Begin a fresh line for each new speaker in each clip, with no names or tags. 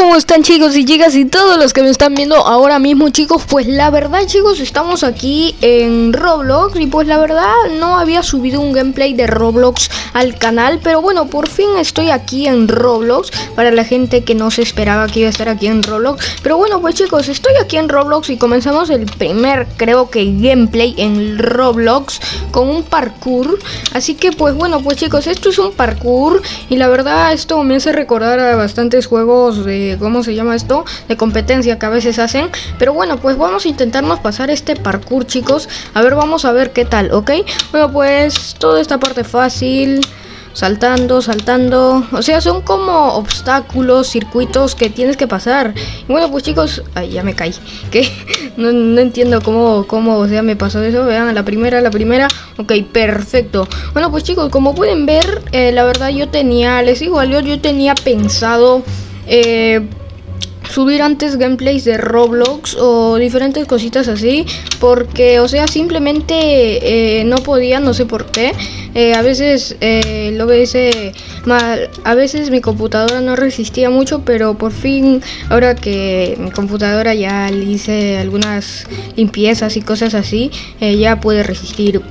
¿Cómo están chicos y chicas y todos los que me están viendo ahora mismo chicos? Pues la verdad chicos estamos aquí en Roblox y pues la verdad no había subido un gameplay de Roblox al canal Pero bueno, por fin estoy aquí en Roblox. Para la gente que no se esperaba que iba a estar aquí en Roblox. Pero bueno pues chicos, estoy aquí en Roblox y comenzamos el primer creo que gameplay en Roblox con un parkour. Así que pues bueno pues chicos, esto es un parkour y la verdad esto me hace recordar a bastantes juegos de ¿cómo se llama esto? De competencia que a veces hacen. Pero bueno, pues vamos a intentarnos pasar este parkour, chicos. A ver, vamos a ver qué tal, ¿ok? Bueno, pues toda esta parte fácil saltando, saltando. O sea, son como obstáculos, circuitos que tienes que pasar. Y bueno, pues chicos, ay, ya me caí. ¿Qué? No, entiendo cómo, cómo, o sea, me pasó eso. Vean, la primera, la primera. Ok, perfecto. Bueno, pues chicos, como pueden ver, eh, la verdad yo tenía, les digo, yo, yo tenía pensado eh, subir antes gameplays de Roblox o diferentes cositas así porque o sea simplemente eh, no podía no sé por qué. Eh, a veces lo hice mal. A veces mi computadora no resistía mucho pero por fin ahora que mi computadora ya le hice algunas limpiezas y cosas así ya puede resistir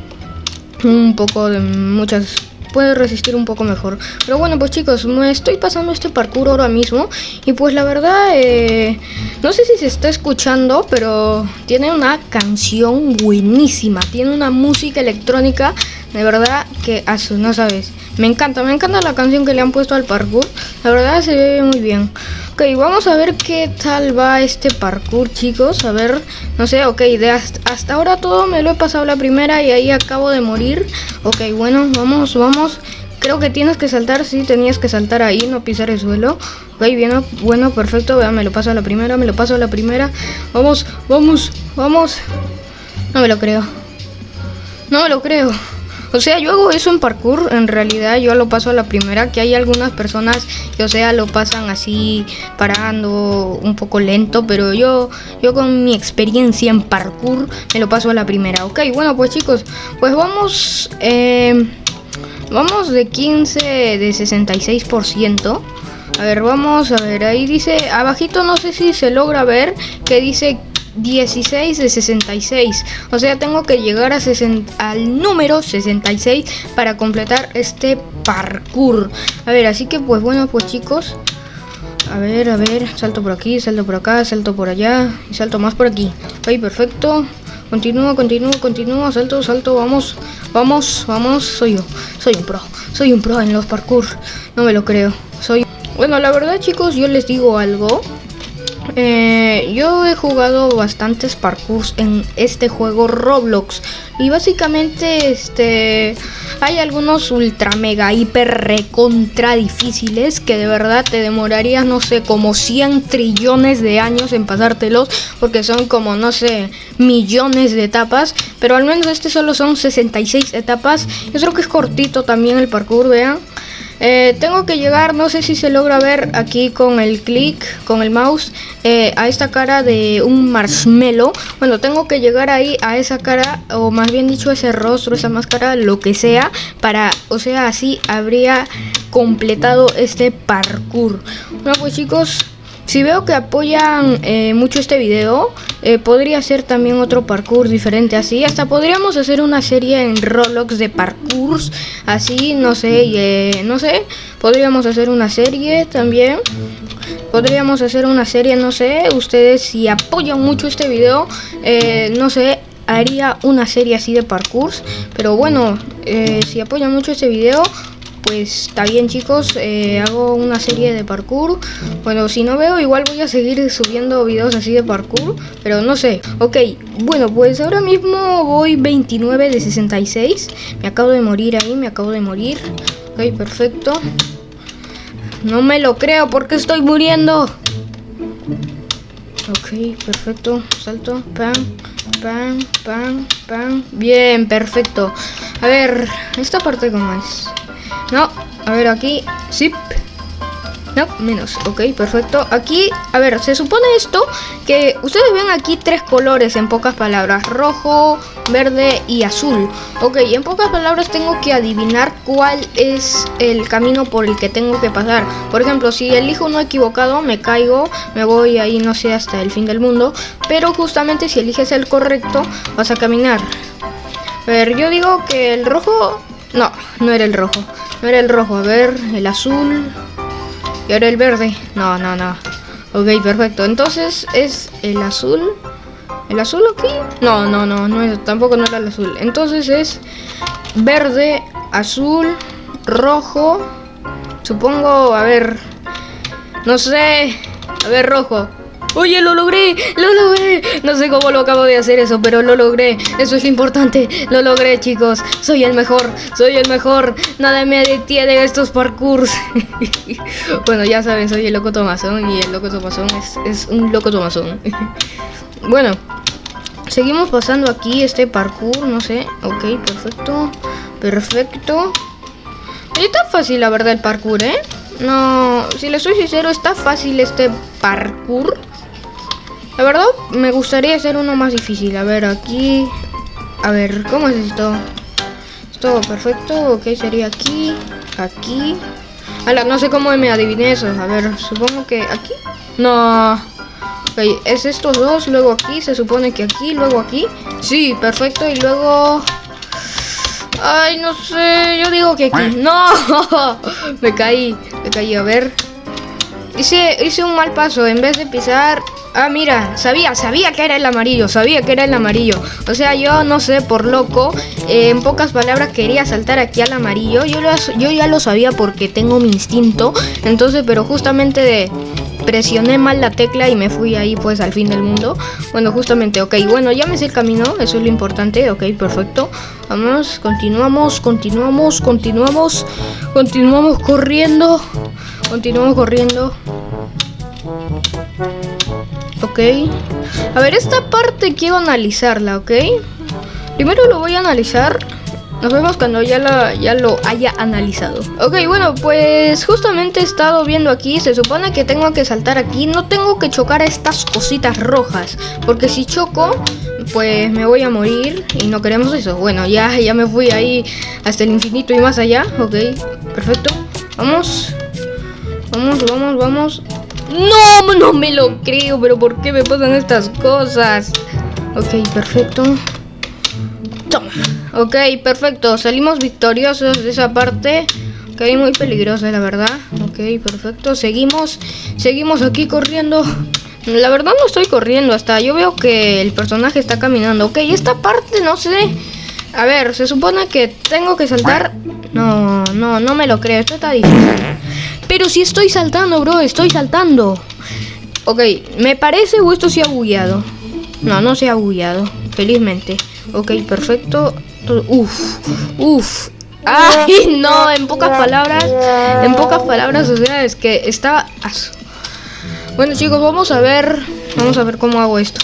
un poco de muchas puede resistir un poco mejor. Pero bueno, pues chicos, me estoy pasando este parkour ahora mismo. Y pues la verdad, eh, no sé si se está escuchando, pero tiene una canción buenísima. Tiene una música electrónica, de verdad que no sabes. Me encanta, me encanta la canción que le han puesto al parkour. La verdad se ve muy bien. Ok, vamos a ver qué tal va este parkour, chicos. A ver, no sé, ok, de hasta, ahora todo me lo he pasado la primera y ahí acabo de morir. Ok, bueno, vamos, vamos. Creo que tienes que saltar, sí, tenías que saltar ahí, no pisar el suelo. Ok, bien, bueno, perfecto. Vean, me lo paso a la primera, me lo paso a la primera. Vamos, vamos, vamos. No me lo creo. No me lo creo. O sea, yo hago eso en parkour, en realidad yo lo paso a la primera, que hay algunas personas que, o sea, lo pasan así, parando, un poco lento, pero yo, yo con mi experiencia en parkour me lo paso a la primera. Ok, bueno, pues chicos, pues vamos, eh, vamos de 15, de 66%. A ver, vamos a ver, ahí dice, abajito no sé si se logra ver, que dice 16 de 66. O sea, tengo que llegar a al número 66 para completar este parkour. A ver, así que pues bueno, pues chicos. A ver, a ver, salto por aquí, salto por acá, salto por allá y salto más por aquí. Ok, perfecto. Continúo, continúo, continúo, salto, salto, vamos, vamos, vamos. Soy yo, soy un pro, soy un pro en los parkour. No me lo creo. Soy... Bueno, la verdad chicos, yo les digo algo. Eh, yo he jugado bastantes parkours en este juego Roblox. Y básicamente este hay algunos ultra mega hiper recontra difíciles que de verdad te demorarías no sé como 100 trillones de años en pasártelos porque son como no sé millones de etapas. Pero al menos este solo son 66 etapas. Yo creo que es cortito también el parkour vean eh, tengo que llegar, no sé si se logra ver aquí con el clic, con el mouse, eh, a esta cara de un marshmallow. Bueno, tengo que llegar ahí a esa cara, o más bien dicho, ese rostro, esa máscara, lo que sea, para, o sea, así habría completado este parkour. Bueno, pues chicos, si veo que apoyan eh, mucho este video, eh, podría ser también otro parkour diferente así. Hasta podríamos hacer una serie en Roblox de parkours así, no sé, eh, no sé. Podríamos hacer una serie también. Podríamos hacer una serie, no sé. Ustedes si apoyan mucho este video, no sé, haría una serie así de parkours. Pero bueno, si apoyan mucho este video, pues está bien chicos, eh, hago una serie de parkour. Bueno, si no veo, igual voy a seguir subiendo videos así de parkour, pero no sé. Ok, bueno, pues ahora mismo voy 29 de 66. Me acabo de morir ahí, me acabo de morir. Ok, perfecto. No me lo creo porque estoy muriendo. Ok, perfecto. Salto, pam, pam, pam, pam. Bien, perfecto. A ver, esta parte cómo es. No, a ver aquí, zip. No, menos, ok, perfecto. Aquí, a ver, se supone esto que ustedes ven aquí tres colores en pocas palabras. Rojo, verde y azul. Ok, en pocas palabras tengo que adivinar cuál es el camino por el que tengo que pasar. Por ejemplo, si elijo uno equivocado, me caigo, me voy ahí, no sé, hasta el fin del mundo. Pero justamente si eliges el correcto, vas a caminar. A ver, yo digo que el rojo... No, no era el rojo. No era el rojo. A ver, el azul. Y ahora el verde. No, no, no. Ok, perfecto. Entonces es el azul. ¿El azul aquí? No, no, no, no tampoco no era el azul. Entonces es verde, azul, rojo. Supongo, a ver. No sé. A ver, rojo. Oye, lo logré, lo logré. No sé cómo lo acabo de hacer eso, pero lo logré. Eso es lo importante. Lo logré, chicos. Soy el mejor, soy el mejor. Nada me detiene estos parkours. bueno, ya saben, soy el loco Tomazón y el loco Tomazón es, un loco Tomazón. bueno, seguimos pasando aquí este parkour, no sé. Ok, perfecto. Perfecto. Está fácil, la verdad, el parkour, ¿eh? No, si le soy sincero, está fácil este parkour. La verdad, me gustaría hacer uno más difícil. A ver, aquí... A ver, ¿cómo es esto? Esto perfecto. Ok, sería aquí, aquí. Ala, no sé cómo me adiviné eso. A ver, supongo que aquí. No. Ok, es estos dos, luego aquí. Se supone que aquí, luego aquí. Sí, perfecto. Y luego... Ay, no sé. Yo digo que aquí. No. me caí. Me caí. A ver. Hice, hice un mal paso. En vez de pisar Ah, mira, sabía, sabía que era el amarillo, sabía que era el amarillo. O sea, yo no sé, por loco, eh, en pocas palabras quería saltar aquí al amarillo. Yo, yo ya lo sabía porque tengo mi instinto. Entonces, pero justamente de, presioné mal la tecla y me fui ahí pues al fin del mundo. Bueno, justamente, ok, bueno, ya me sé el camino, eso es lo importante, ok, perfecto. Vamos, continuamos, continuamos, continuamos, continuamos corriendo, continuamos corriendo. Ok. A ver, esta parte quiero analizarla, ¿ok? Primero lo voy a analizar. Nos vemos cuando ya, la, ya lo haya analizado. Ok, bueno, pues justamente he estado viendo aquí. Se supone que tengo que saltar aquí. No tengo que chocar estas cositas rojas. Porque si choco, pues me voy a morir. Y no queremos eso. Bueno, ya, ya me fui ahí hasta el infinito y más allá. Ok, perfecto. Vamos. Vamos, vamos, vamos. No, no me lo creo, pero ¿por qué me pasan estas cosas? Ok, perfecto. Toma. Ok, perfecto. Salimos victoriosos de esa parte. Ok, muy peligrosa, la verdad. Ok, perfecto. Seguimos. Seguimos aquí corriendo. La verdad no estoy corriendo hasta. Yo veo que el personaje está caminando. Ok, esta parte no sé. A ver, se supone que tengo que saltar. No, no, no me lo creo. Esto está difícil. Pero si estoy saltando, bro, estoy saltando. Ok, ¿me parece o esto se ha bugueado? No, no se ha bugueado, felizmente. Ok, perfecto. Uf, uf. Ay, no, en pocas palabras, en pocas palabras, o sea, es que está... Bueno, chicos, vamos a ver, vamos a ver cómo hago esto.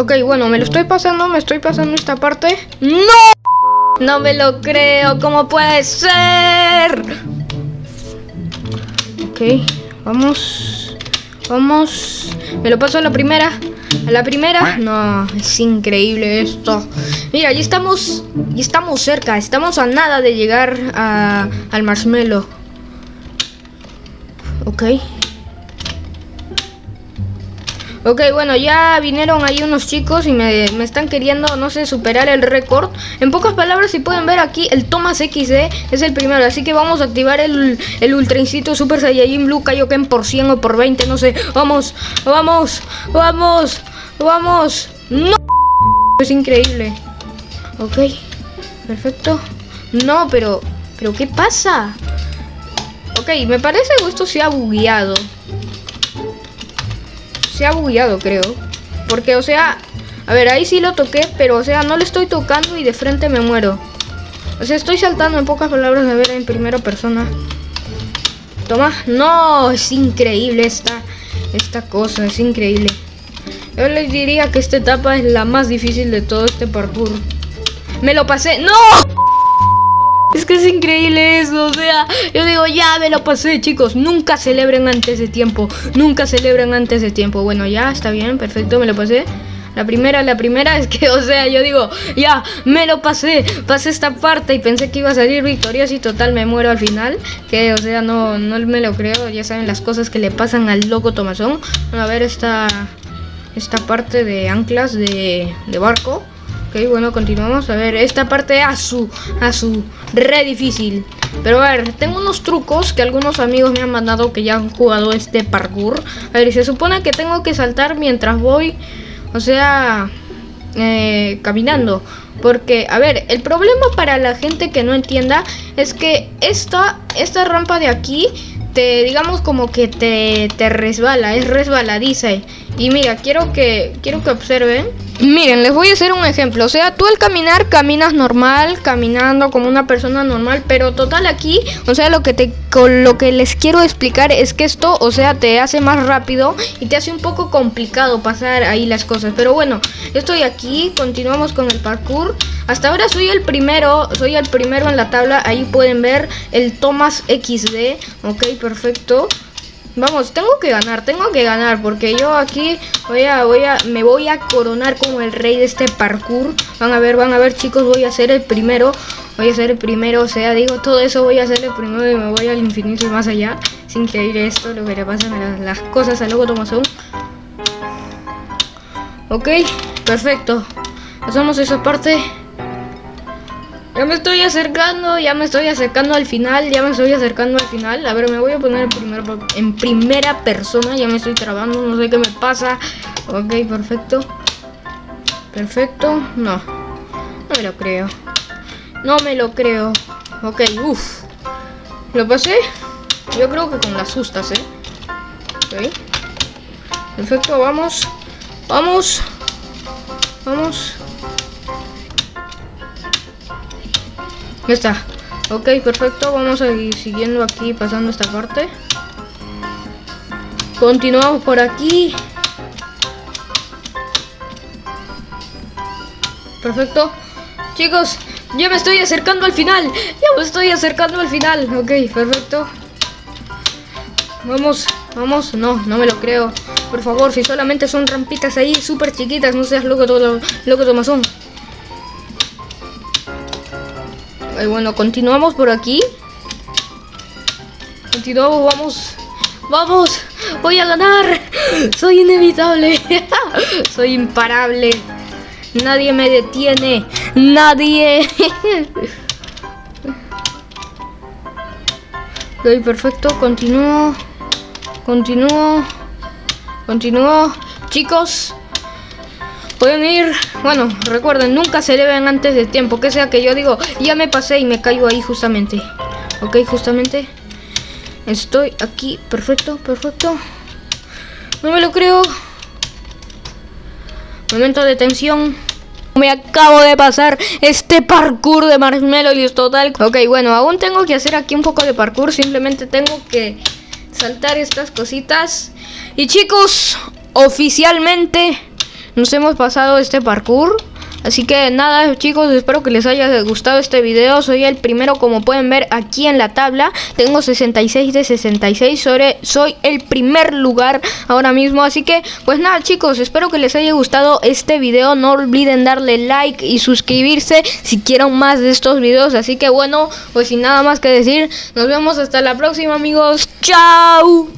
Ok, bueno, me lo estoy pasando, me estoy pasando esta parte. ¡No! No me lo creo, ¿cómo puede ser? Ok, vamos. Vamos. Me lo paso a la primera. A la primera. No, es increíble esto. Mira, ya estamos. Ya estamos cerca. Estamos a nada de llegar a, al marshmallow. Ok. Ok, bueno, ya vinieron ahí unos chicos y me, están queriendo, no sé, superar el récord. En pocas palabras, si pueden ver aquí, el Thomas XD es el primero. Así que vamos a activar el, el Ultra Super Saiyajin Blue Kaioken por 100 o por 20, no sé. Vamos, vamos, vamos, vamos. ¡No! Es increíble. Ok, perfecto. No, pero, pero ¿qué pasa? Ok, me parece que esto se ha bugueado se ha bugueado, creo. Porque, o sea, a ver, ahí sí lo toqué, pero, o sea, no le estoy tocando y de frente me muero. O sea, estoy saltando en pocas palabras, a ver, en primera persona. Toma. No, es increíble esta, esta cosa, es increíble. Yo les diría que esta etapa es la más difícil de todo este parkour. Me lo pasé. ¡No! Es que es increíble eso, o sea, yo digo, ya me lo pasé, chicos, nunca celebren antes de tiempo, nunca celebren antes de tiempo. Bueno, ya está bien, perfecto, me lo pasé. La primera, la primera es que, o sea, yo digo, ya, me lo pasé, pasé esta parte y pensé que iba a salir victorioso y total me muero al final. Que, o sea, no, no me lo creo, ya saben las cosas que le pasan al loco Tomazón. a ver esta, esta parte de anclas de, de barco. Ok, bueno, continuamos. A ver, esta parte a su, a su, re difícil. Pero a ver, tengo unos trucos que algunos amigos me han mandado que ya han jugado este parkour. A ver, se supone que tengo que saltar mientras voy o sea, eh, caminando. Porque, a ver, el problema para la gente que no entienda es que esta, esta rampa de aquí te, digamos como que te, te resbala, es resbaladiza. Y mira, quiero que, quiero que observen. Miren, les voy a hacer un ejemplo. O sea, tú al caminar caminas normal, caminando como una persona normal, pero total aquí, o sea, lo que te lo que les quiero explicar es que esto, o sea, te hace más rápido y te hace un poco complicado pasar ahí las cosas. Pero bueno, estoy aquí, continuamos con el parkour. Hasta ahora soy el primero, soy el primero en la tabla. Ahí pueden ver el Thomas XD. Ok, perfecto. Vamos, tengo que ganar, tengo que ganar porque yo aquí voy a, voy a, me voy a coronar como el rey de este parkour. Van a ver, van a ver chicos, voy a ser el primero, voy a ser el primero, o sea, digo todo eso, voy a ser el primero y me voy al infinito y más allá. Es increíble esto, lo que le pasan a las, cosas al loco Tomazón. Ok, perfecto. Pasamos esa parte. Ya me estoy acercando, ya me estoy acercando al final, ya me estoy acercando al final. A ver, me voy a poner en, en primera persona, ya me estoy trabando, no sé qué me pasa. Ok, perfecto. Perfecto, no. No me lo creo. No me lo creo. Ok, uff. ¿Lo pasé? Yo creo que con las sustas, ¿eh? Ok. Perfecto, vamos. Vamos. Vamos. Ya está. Ok, perfecto. Vamos a ir siguiendo aquí, pasando esta parte. Continuamos por aquí. Perfecto. Chicos, ya me estoy acercando al final. Ya me estoy acercando al final. Ok, perfecto. Vamos, vamos. No, no me lo creo. Por favor, si solamente son rampitas ahí súper chiquitas, no seas loco, todo, loco Tomazón. Bueno, continuamos por aquí. Continuamos, vamos. ¡Vamos! ¡Voy a ganar! ¡Soy inevitable! ¡Soy imparable! Nadie me detiene. Nadie. ok, perfecto. Continúo. Continúo. Continúo. Chicos, Pueden ir, bueno, recuerden, nunca se deben antes de tiempo. Que sea que yo digo, ya me pasé y me caigo ahí justamente. Ok, justamente. Estoy aquí, perfecto, perfecto. No me lo creo. Momento de tensión. Me acabo de pasar este parkour de Marshmallow y es total. Ok, bueno, aún tengo que hacer aquí un poco de parkour. Simplemente tengo que saltar estas cositas. Y chicos, oficialmente nos hemos pasado este parkour. Así que nada chicos, espero que les haya gustado este video. Soy el primero como pueden ver aquí en la tabla. Tengo 66 de 66. Sobre, soy el primer lugar ahora mismo. Así que pues nada chicos, espero que les haya gustado este video. No olviden darle like y suscribirse si quieren más de estos videos. Así que bueno, pues sin nada más que decir, nos vemos hasta la próxima amigos. Chao.